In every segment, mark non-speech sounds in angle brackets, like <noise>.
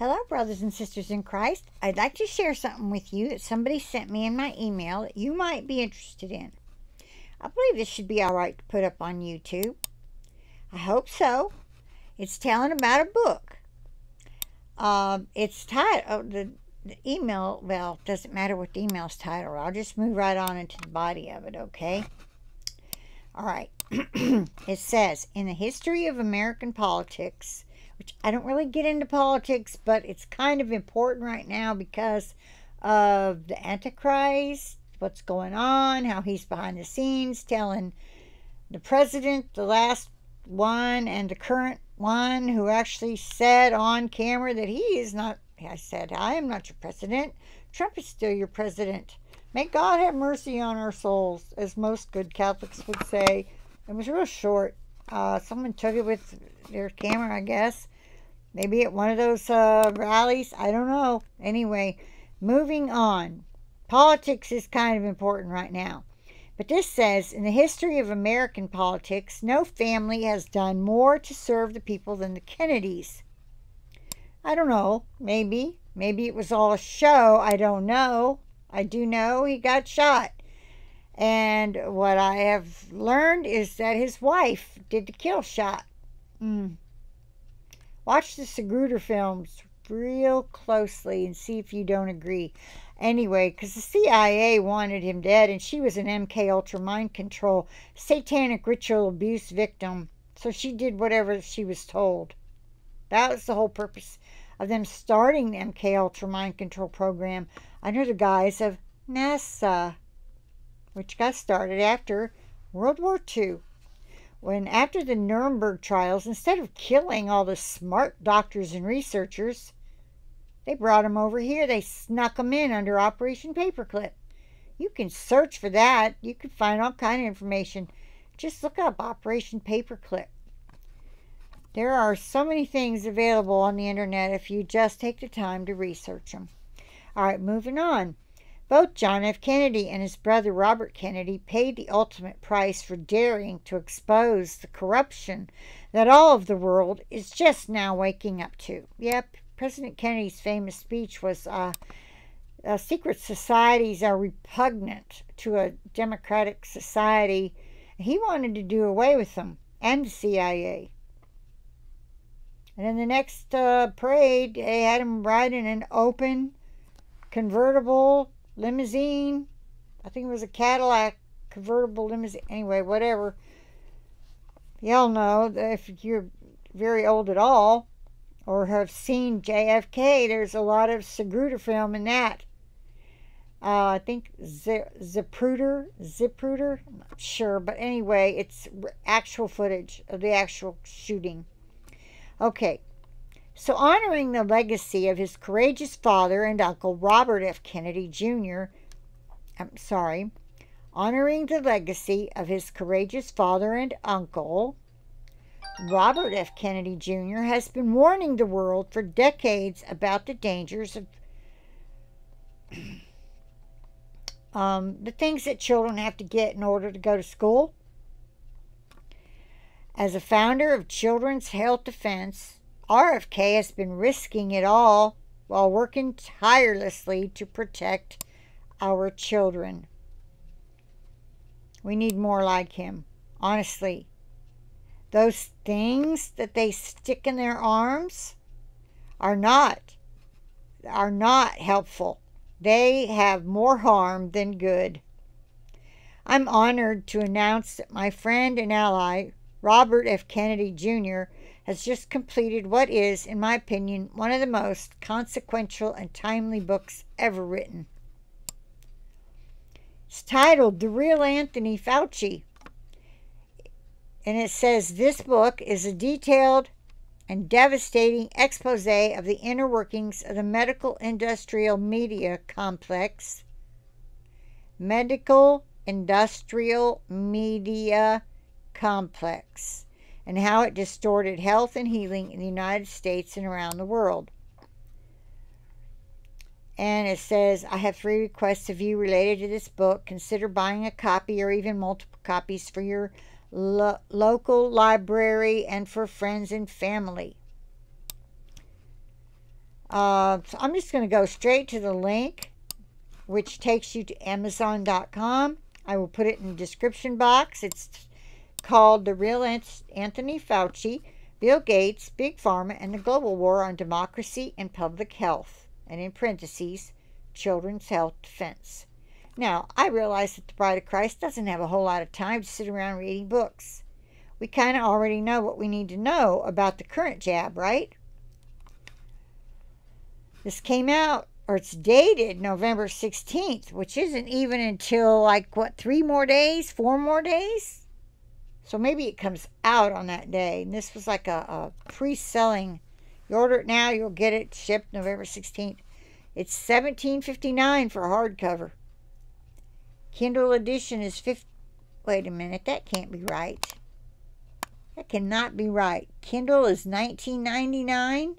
Hello, brothers and sisters in Christ. I'd like to share something with you that somebody sent me in my email that you might be interested in. I believe this should be all right to put up on YouTube. I hope so. It's telling about a book. Um, it's titled, oh, the, the email, well, doesn't matter what the email's titled. I'll just move right on into the body of it, okay? All right. <clears throat> it says, in the history of American politics, which I don't really get into politics, but it's kind of important right now because of the Antichrist, what's going on, how he's behind the scenes telling the president, the last one, and the current one who actually said on camera that he is not, I said, I am not your president. Trump is still your president. May God have mercy on our souls, as most good Catholics would say. It was real short. Uh, someone took it with their camera, I guess. Maybe at one of those uh, rallies. I don't know. Anyway, moving on. Politics is kind of important right now. But this says in the history of American politics, no family has done more to serve the people than the Kennedys. I don't know. Maybe. Maybe it was all a show. I don't know. I do know he got shot. And what I have learned is that his wife did the kill shot. Mm. Watch the Zapruder films real closely and see if you don't agree. Anyway, because the CIA wanted him dead, and she was an MK Ultra mind control satanic ritual abuse victim, so she did whatever she was told. That was the whole purpose of them starting the MK Ultra mind control program under the guise of NASA, which got started after World War II when after the Nuremberg trials, instead of killing all the smart doctors and researchers, they brought them over here. They snuck them in under Operation Paperclip. You can search for that. You can find all kind of information. Just look up Operation Paperclip. There are so many things available on the internet if you just take the time to research them. All right, moving on. Both John F. Kennedy and his brother Robert Kennedy paid the ultimate price for daring to expose the corruption that all of the world is just now waking up to. Yep, President Kennedy's famous speech was uh, uh, secret societies are repugnant to a democratic society. He wanted to do away with them and the CIA. And in the next uh, parade, they had him ride in an open convertible limousine. I think it was a Cadillac convertible limousine. Anyway, whatever. Y'all know if you're very old at all or have seen JFK, there's a lot of Zapruder film in that. Uh, I think Z- Zapruder, Zapruder, I'm not sure, but anyway, it's actual footage of the actual shooting. Okay, so, honoring the legacy of his courageous father and uncle, Robert F. Kennedy Jr., I'm sorry, honoring the legacy of his courageous father and uncle, Robert F. Kennedy Jr. has been warning the world for decades about the dangers of <clears throat> um, the things that children have to get in order to go to school. As a founder of Children's Health Defense, RFK has been risking it all while working tirelessly to protect our children. We need more like him, honestly. Those things that they stick in their arms are not are not helpful. They have more harm than good. I'm honored to announce that my friend and ally, Robert F. Kennedy Jr., has just completed what is, in my opinion, one of the most consequential and timely books ever written. It's titled The Real Anthony Fauci. And it says this book is a detailed and devastating expose of the inner workings of the medical industrial media complex. Medical industrial media complex and how it distorted health and healing in the United States and around the world. And it says, I have three requests of you related to this book. Consider buying a copy or even multiple copies for your lo- local library and for friends and family. Uh, so I'm just going to go straight to the link, which takes you to Amazon.com. I will put it in the description box. It's called The Real Anthony Fauci, Bill Gates, Big Pharma, and the Global War on Democracy and Public Health, and in parentheses, Children's Health Defense. Now, I realize that the Bride of Christ doesn't have a whole lot of time to sit around reading books. We kind of already know what we need to know about the current jab, right? This came out, or it's dated November 16th, which isn't even until like, what, three more days, four more days? So maybe it comes out on that day. And this was like a, a pre selling. You order it now, you'll get it shipped November 16th. It's $17.59 for hardcover. Kindle edition is 50. Wait a minute, that can't be right. That cannot be right. Kindle is $19.99.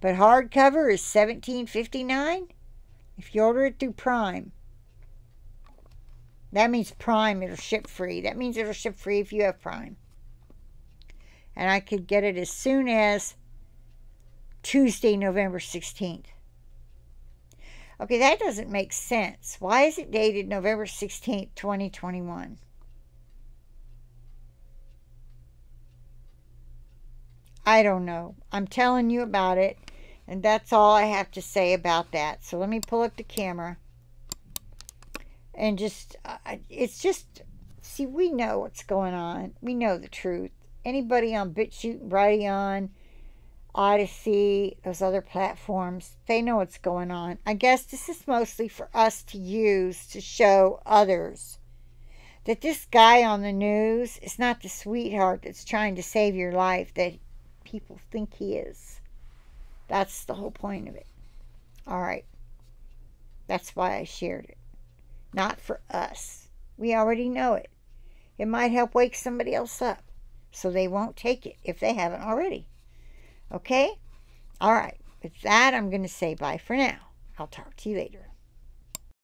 But hardcover is $17.59 if you order it through Prime. That means Prime, it'll ship free. That means it'll ship free if you have Prime. And I could get it as soon as Tuesday, November 16th. Okay, that doesn't make sense. Why is it dated November 16th, 2021? I don't know. I'm telling you about it. And that's all I have to say about that. So let me pull up the camera. And just, uh, it's just, see, we know what's going on. We know the truth. Anybody on BitChute, and Brighteon, Odysee those other platforms, they know what's going on. I guess this is mostly for us to use to show others that this guy on the news is not the sweetheart that's trying to save your life that people think he is. That's the whole point of it. All right. That's why I shared it. Not for us. We already know it. It might help wake somebody else up so they won't take it if they haven't already. Okay? All right. With that, I'm going to say bye for now. I'll talk to you later.